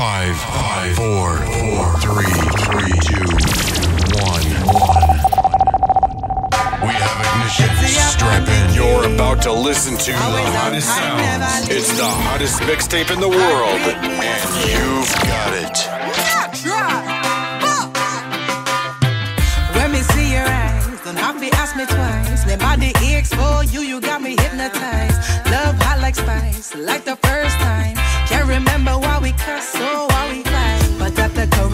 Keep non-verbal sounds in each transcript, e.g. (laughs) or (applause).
Five, five, four, four, three, three, two, one, one. We have ignition. Strap in. You're about to listen to the hottest sounds. It's the hottest mixtape in the world, and you've got it. When me see your eyes, don't have to ask me twice. My body aches for you, you got me hypnotized. Love hot like spice, like the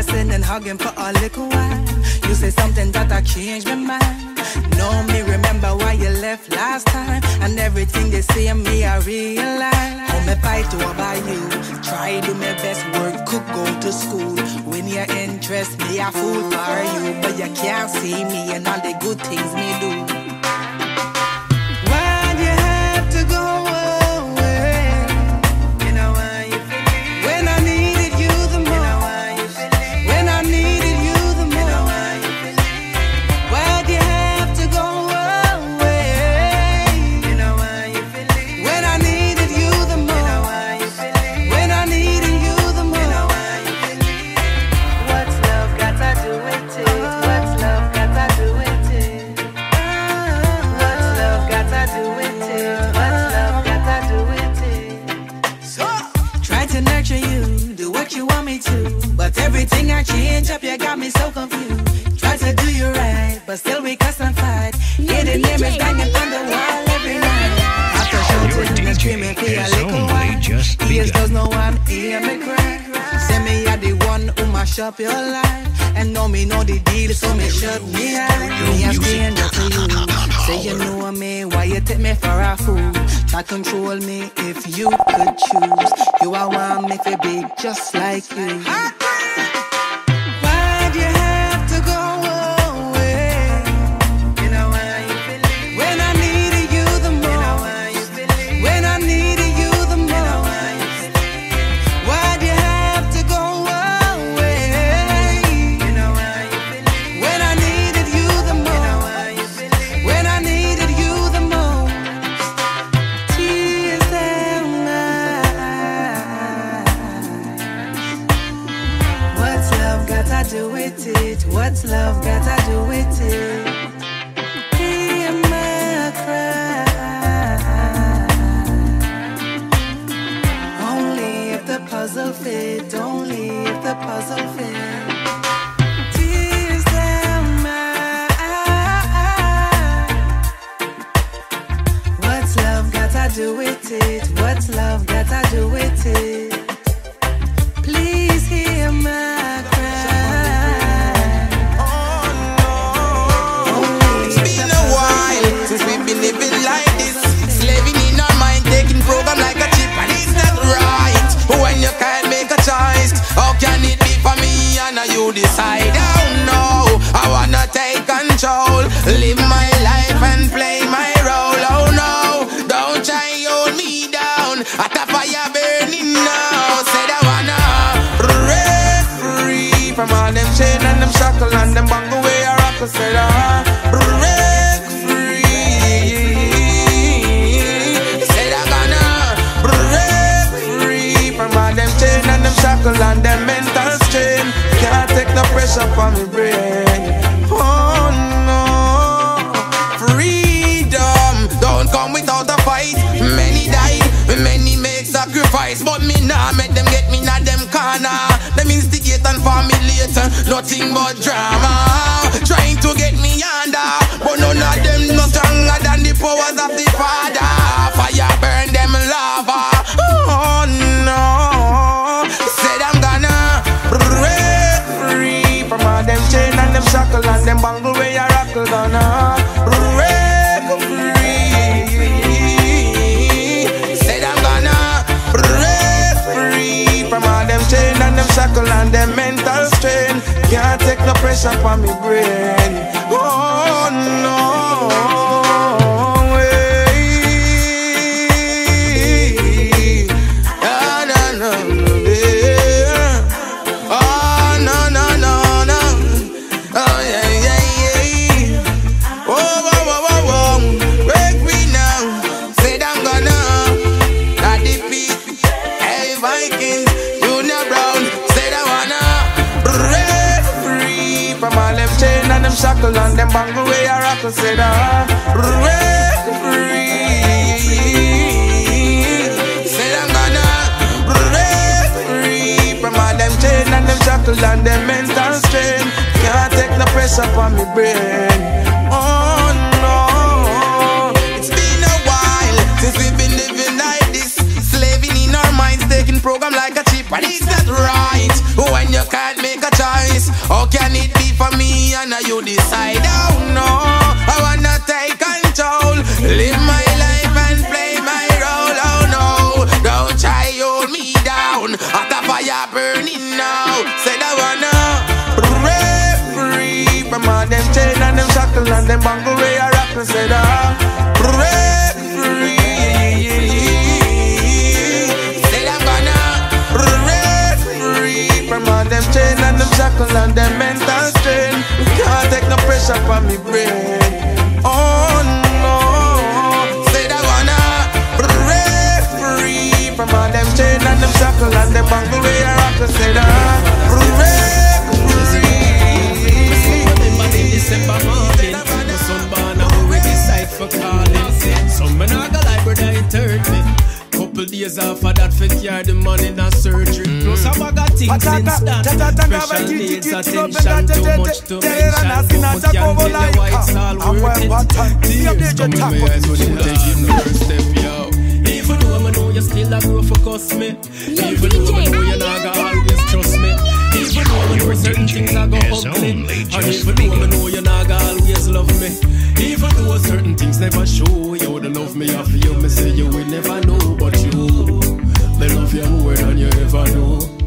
caressing and hugging for a little while, you say something that I changed my mind. Know me, remember why you left last time, and everything they say of me I realize. How me fight over you, try do my best work, cook go to school. When your interest me, I fool for you, but you can't see me and all the good things me do. But everything I change up, you got me so confused. Try to do you right, but still we cuss and fight. Hear the name is banging on the wall every night. After shouting and screaming for a has little only while. just Fears begun. does no one hear me cry. Say me are the one who mash up your life. And know me know the deal, so me shut me eye. Me a stranger to you. (laughs) Say you know me, why you take me for a fool? Try control me if you could choose. You are one me fi be just like you. Decide? Oh no, I wanna take control, live my life and play my role. Oh no, don't try hold me down. At a fire burning now, said I wanna break free from all them chain and them shackle and them bang away a rock. Said I pressure from me brain. Oh no, freedom don't come without a fight. Many died, many make sacrifice, but me nah make them get me not them corner. Them instigate and formulate nothing but drama, trying to get me under, but none of them no stronger than the powers of the Father. Bangle where you rockle gonna break free. Said I'm gonna break free from all them chain and them shackle and them mental strain. Can't take no pressure from me brain. Brain. Oh no, it's been a while since we've been living like this, slaving in our minds, taking program like a chip, and it's not right when you can't make a choice. How can it be for me and you decide? Oh no, shackle and them bangle way I rock. Said I referee. Said I'm gonna referee from all them chain and them shackle and them mental strain. Can't take no pressure from me brain. Oh no, said I wanna ah. referee from all them chain and them shackle and them bangle Special needs attention Too much to mention. But can't tell you why it's all worth it Tears come in my eyes when you take the first step yo. Even though I know you still a grow for cuss me. Even though I know you not gonna always trust me Even though I know certain things are go ugly And even though I know you not gonna always love me. Even though certain things never show you the love me of you Me say you will never know but you Me love you more than you ever know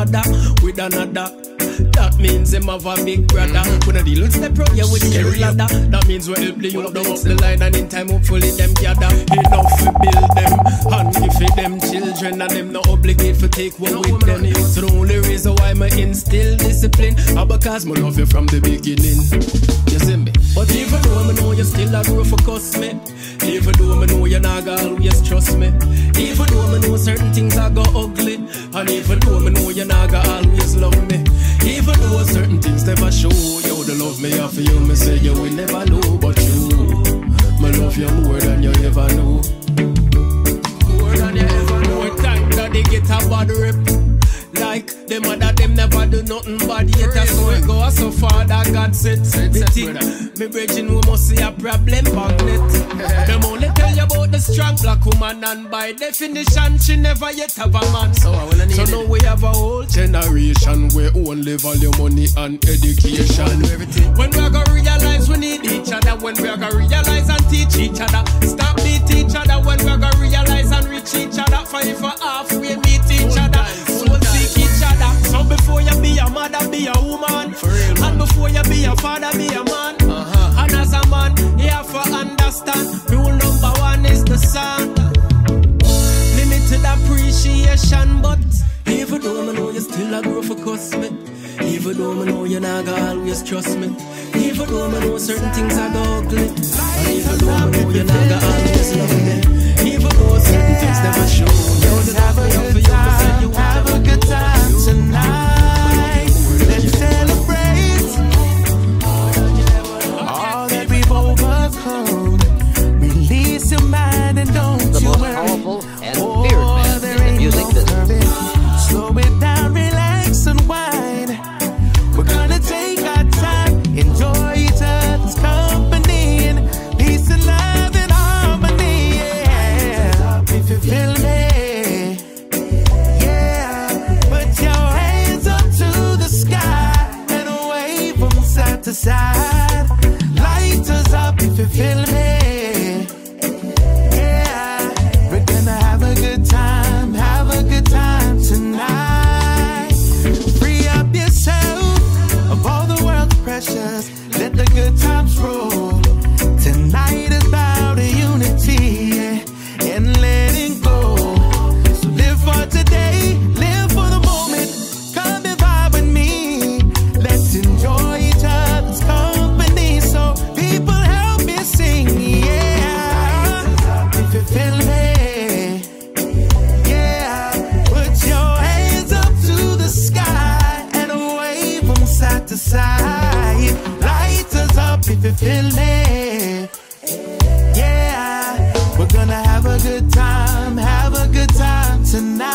mother With another that means them have a big brother. Mm-hmm. When a deal with step out, yeah, with the ladder. That means we help the youth down up the line, and in time, hopefully, them gather. Enough to build them, and give it them children, and them not obligate for take one with them. So the only reason why me instill discipline, are because me love you from the beginning. You see me? But even though me know you still a grow for cuss me, even though me know you not gonna always trust me, even though me know certain things are go ugly, and even though me know you not gonna always love me. Even though certain things never show you the love me offer you, me say you will never know, but you, me love you more than you ever know. More than you ever know. More time that they get a bad rip. Like them other them never do nothing bad yet. I so it go so far that God said set the thing. Me bridging we must see a problem magnet. (laughs) them only tell you about the strong black woman and by definition she never yet have a man. So, so now we have a whole generation where only value money and education. When we are gonna realize we need each other. When we are gonna realize and teach each other. Stop beat each other. When we are gonna realize and reach each other. For halfway meet each other. Before you be a mother, be a woman. and before you be a father, be a man. And as a man, you have to understand. Rule number one is the sun. Limited appreciation, but even though I know you still a grow for me. Even though I know you not gonna always trust me. Even though I know certain things are ugly. Even though I know you not gonna always love me. Even though certain things never show. You have a good time, have a good time tonight. side fulfillment. Yeah, we're gonna have a good time, have a good time tonight.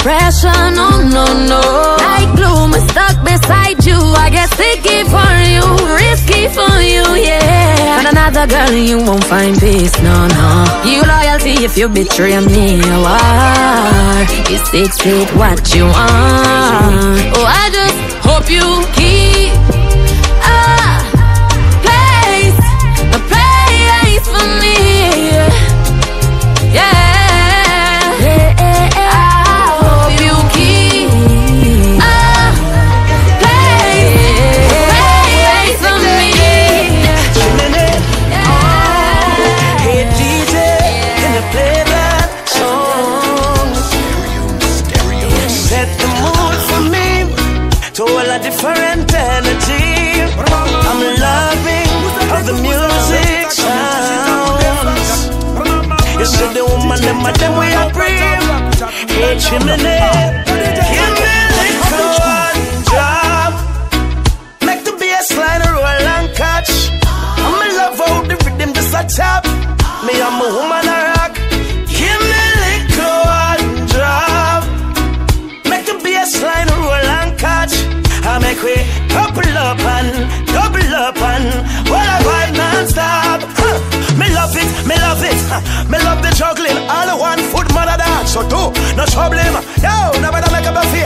pressure, no, oh, no, no. Like gloom, I'm stuck beside you. I get sticky for you, risky for you, yeah. And another girl, you won't find peace, no, no. You loyalty if you betray me, you are. You six feet what you are. Oh, I just hope you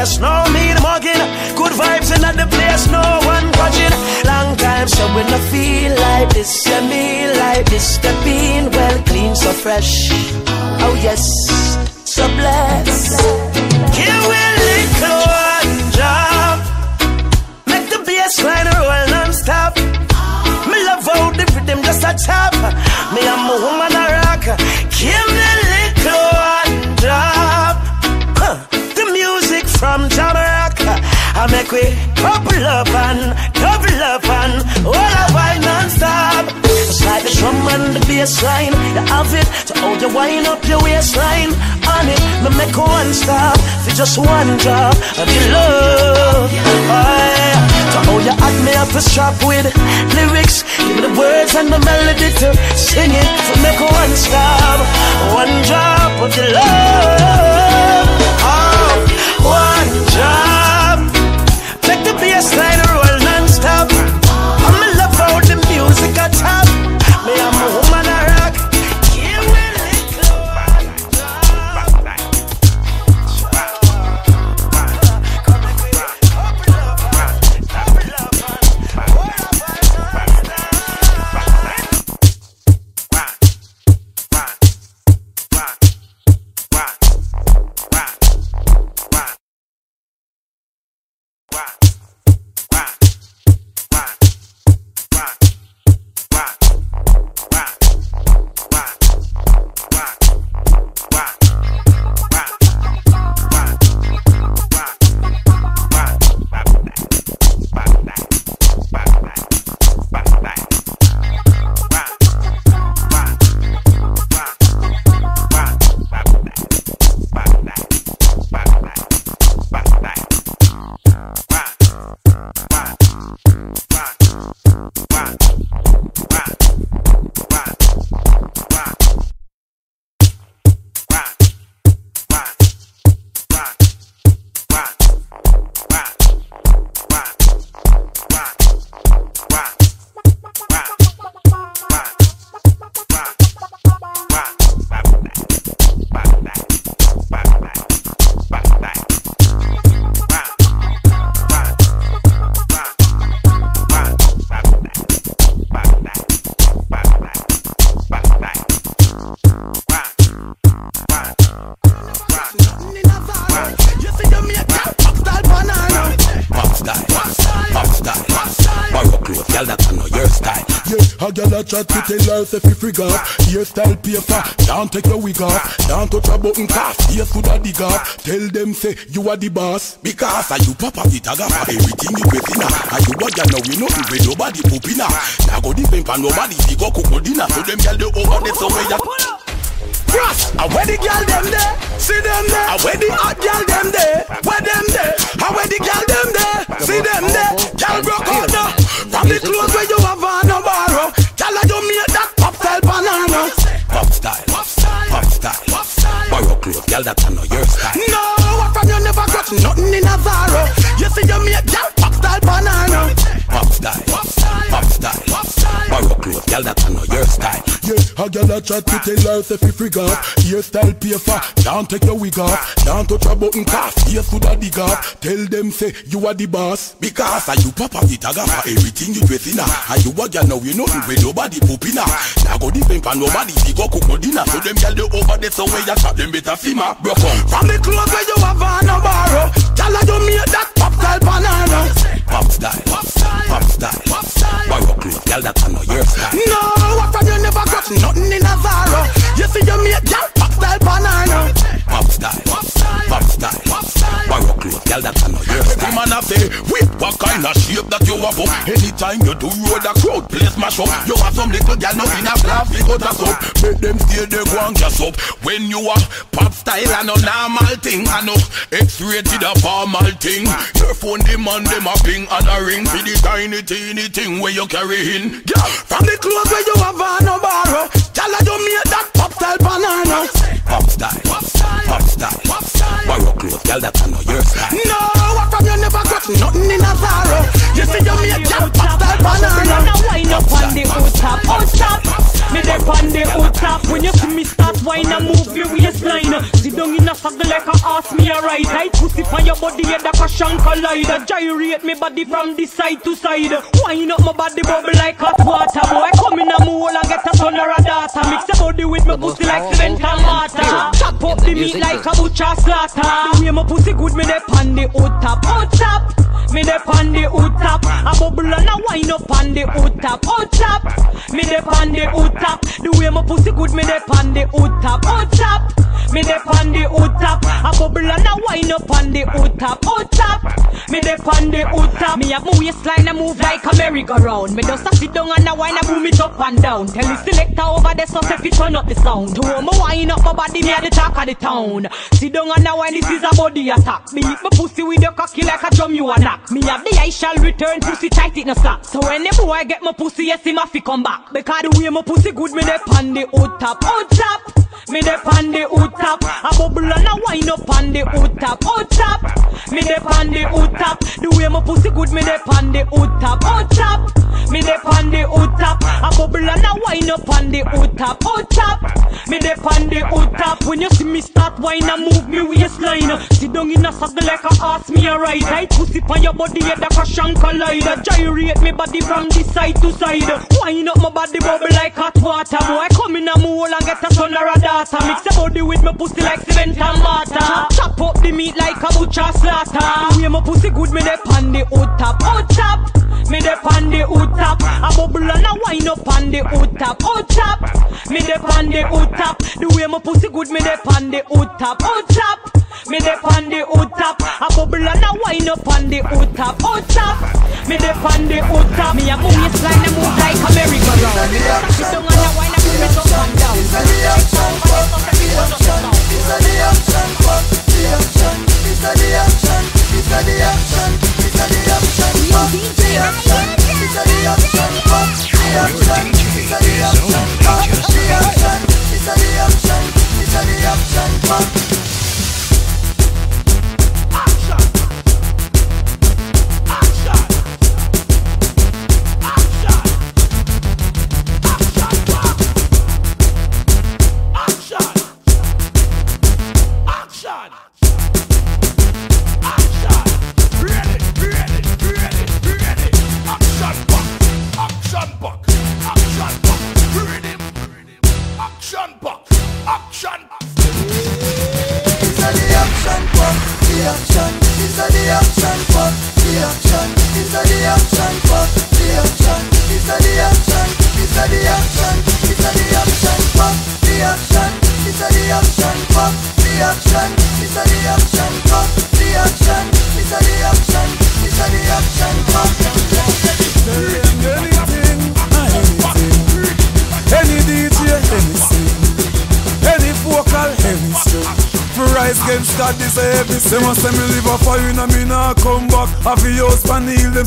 stress, no mean mugging. Good vibes in the place, no one watching. Long time, so when I feel like this, yeah, me like this, the bean well clean, so fresh. Oh yes, so blessed. Here we little one job, make the bassline roll non-stop. Me love how the rhythm just a chop. Me I'm a woman a rock. Give me little one job. We couple up and double up and all I wine non-stop. It's the drum and the bass line. You have it to hold you wind up your waistline. On it, me make one stop for just one drop of your love. Aye. To how you act me up to strap with lyrics, give me the words and the melody to sing it. To make one stop, one drop of your love. Oh, one drop. Girl that I know your style. Yeah, a girl a chat to tell her say fi frig off Hairstyle paper, don't take your wig off Don't touch a button cast, yes to the dig off Tell them say you are the boss Because are you papa the tagger for everything you get in Are you what you know we know we nobody pooping Now go depend on nobody, we go cook no dinner So them girl they over there somewhere ya Frost, a where the girl them there? See them there. A where the hot girl them there? Where them there? A where the girl them there? See them there. Girl broke out now. From the clothes where you have on no borrow. Girl, I don't make that pop style banana. Pop style, pop style, borrow clothes, girl that I know your style. No, what from you never got nothing in a Zara. You see you make girl pop style banana. Pop style, pop style, borrow clothes, girl that I know your style. Yeah, a girl a chat to tell her say fi frig off Hairstyle paper, don't take your wig off. Don't touch a button cast, yes to the dig off Tell them say you are the boss Because are you papa the tagger for everything you dress in ah. Are you what you know we know we nobody pooping ah. Now go depend on nobody, we go cook no dinner. So them girl they over there somewhere you shot them better see ma. Bro From the clothes where you have on no borrow. Girl a you make that pop style banana Pop style, pop style, borrow clothes, girl that I know your style. No, what you never got nothing in a Zara. You see you make girl pop style banana. Pop style, pop style, borrow clothes, girl that I know your style. man a say, wait, what kind of shape that you have up? Anytime you do road a crowd, place mash up. You have some little girl nothing a class, we go to up. Make them stay there, go and gas up. When you are pop style and no normal thing, and no X-rated a formal thing. Your phone demand them a ping and a ring for the tiny teeny thing where you carry in. Girl, from the clothes where you have on no borrow, girl, I don't make that pop style banana. Pop style, pop style, borrow clothes, girl that I know your style. No, what from you never got nothing in a Zara. You see you make girl pop style banana. Now wind up on the hood top, oh stop. Me there on the hood top. When you see me start wine and move your waistline. Sit down in a circle like a ass me a ride. I pussy for your body head a crash and collide. Gyrate me body from this side to side. Wind up my body bubble like hot water. Boy, come in a mole and get a son or a daughter. Mix your body with my pussy like cement and water. Chop up the meat like a butcher slaughter. The way my pussy good, me dey on the hood top, hood top. Me dey on the hood top. A bubble and a wind up on the hood top, hood top. Me dey on the hood top. The way my pussy good, me dey on the hood top, hood top. Me dey on the hood top. A bubble and a wind up on the hood top, hood top. Me dey on the hood top. Me have my waistline a move like a merry-go-round. Me just a sit down and a wind a boom it up and down. Tell the selector over there so say fi turn up the sound. To me wind up my body, me a the talk of the town. Sit down and a wind, this is a body attack. Me hit my pussy with your cocky like a drum you a knock. Me have the I shall return pussy tight it no slack. So when the boy get my pussy, yes him a fi come back. Because the way my pussy good, me dey on the hood top, hood top. Me dey on the hood top. A bubble and a wind up on the hood top, hood top. Me dey on the hood top. The way my pussy good, me dey on the hood top, hood top. Me dey on the hood top. A bubble and a wind up on the hood top, hood top. Me dey on the hood top. When you see me start wine and move me waistline, sit down in a circle like a ask me a ride. Tight pussy on your body, head a crash and collide. Gyrate me body from this side to side. Wind up my body bubble like hot water. Boy, come in a mole and get a son or a daughter. Mix your body with my pussy like cement and mortar. Chop up the meat like a butcher slaughter. The way my pussy good, me dey on the hood top, hood top. Me dey on the hood top. A bubble and a wind up on the hood top, hood top. Me dey on the hood top. The way my pussy good, me dey on the hood top, hood top. Me dey on the hood top. A bubble and a wind up on the hood top, top. Me dey on the hood top. Me a move waistline and move like a merry-go-round. Sit down a wind and move it up and down. Any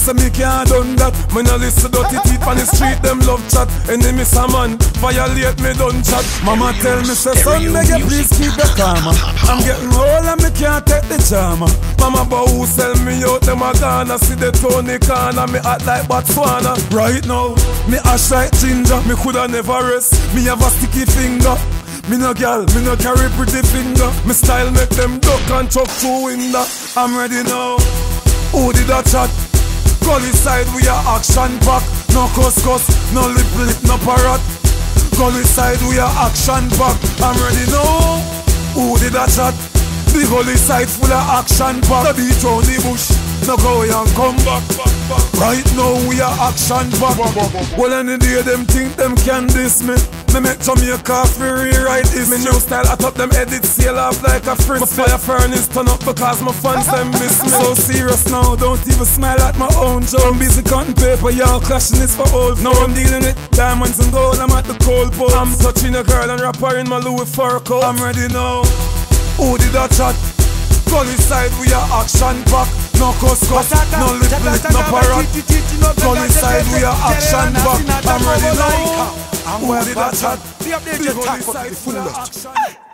say me can't done that. Me nah listen dirty teeth on the street, them love chat. Enemy a man, violate me done chat. Mama tell me say son, make you please keep your karma. I'm getting old and me can't take the drama. Mama but who sell me out, them a gonna see the Tony corner. Me act like Botswana. Right now, me ash like ginger. Me coulda never rest. Me have a sticky finger. Me no gal, me no carry pretty finger. Me style make them duck and chuck through window. I'm ready now. Who did that chat? Gully side we are action pack. No cuss, no lip lip, no parrot. Gully side we are action pack. I'm ready now. Who did that chat? The gully side full of action pack. No beat on the bush. No go and come back. Right now we are action pack. Well any day them think them can diss me. Me make Jamaica free rewrite this. Me new style I top them edit sail off like a fritz. My fire furnace turn up because my fans them miss me. So serious now, don't even smile at my own joke. I'm busy cutting paper, y'all clashing this for old. Now I'm dealing with diamonds and gold. I'm at the cold pole. I'm touching a girl and wrap her in my Louis fur coat. I'm ready now. Who did that chat? Gully side we are action pack. No cuss cuss, no lip lip, no parrot. Gully side we are action pack. I'm ready now. Who did that chat? The update The your gully talk side the full full left. action.